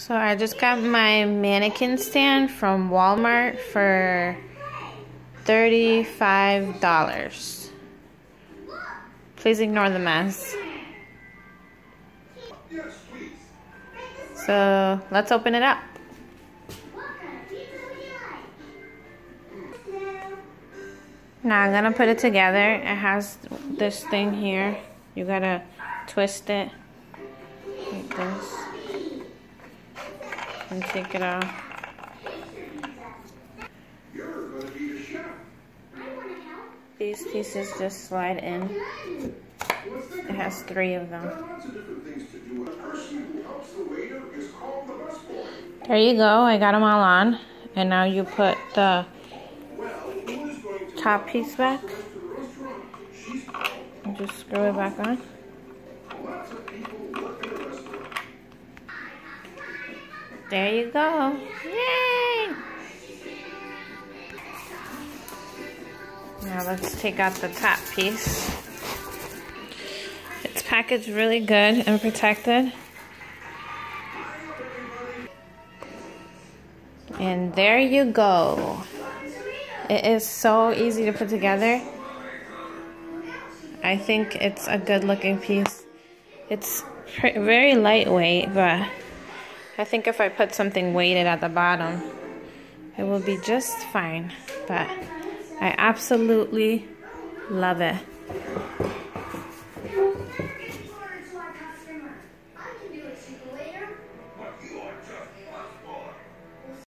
So I just got my mannequin stand from Walmart for $35. Please ignore the mess. So let's open it up. Now I'm gonna put it together. It has this thing here. You gotta twist it like this and take it off. These pieces just slide in. It has three of them. There you go. I got them all on. And now you put the top piece back. And just screw it back on. There you go. Yay! Now let's take out the top piece. It's packaged really good and protected. And there you go. It is so easy to put together. I think it's a good looking piece. It's very lightweight, but I think if I put something weighted at the bottom, it will be just fine. But I absolutely love it.